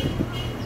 Thank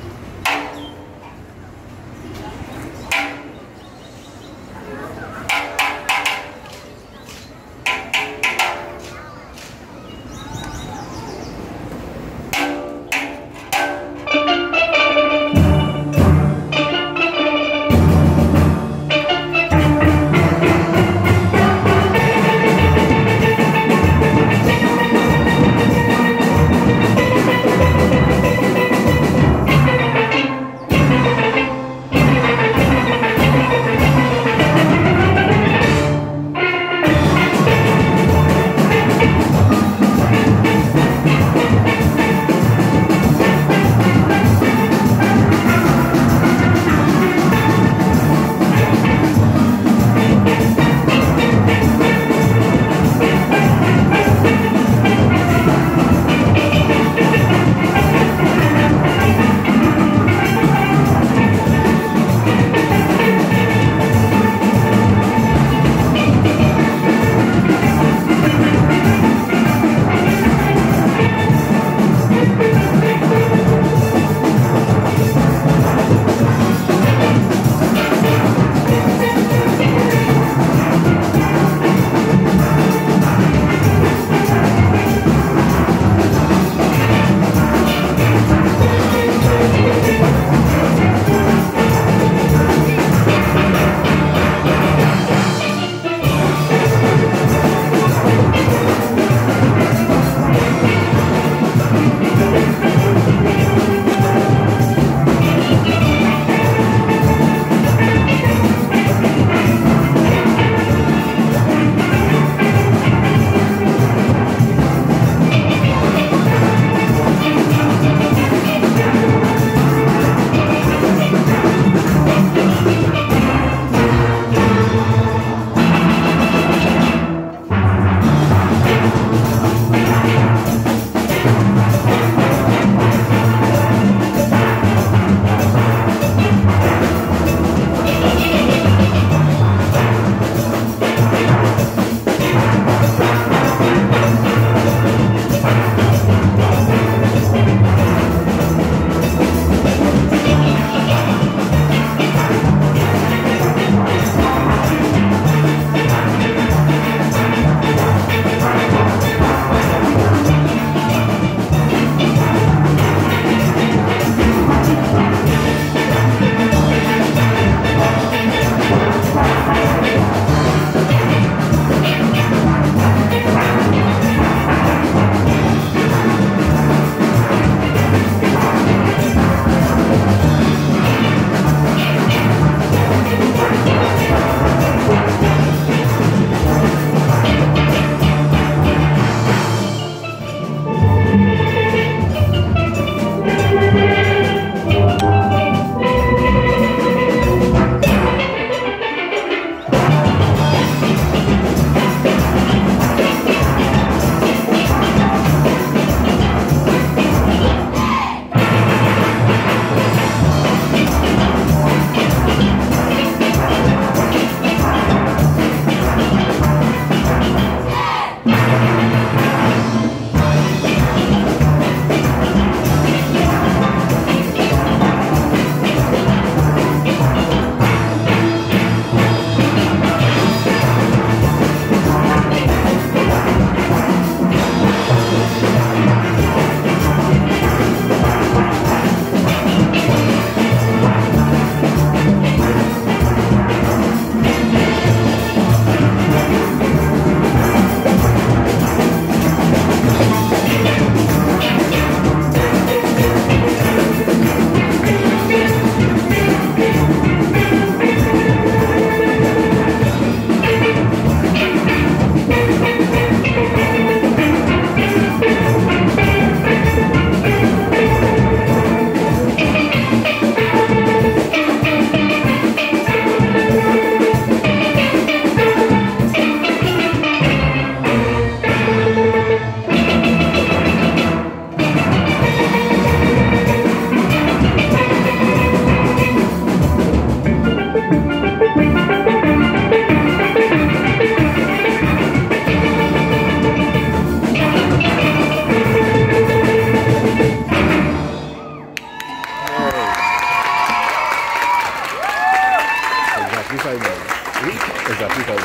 FIFA 1. Oui Exact, FIFA 1.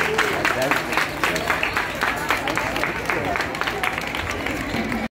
That's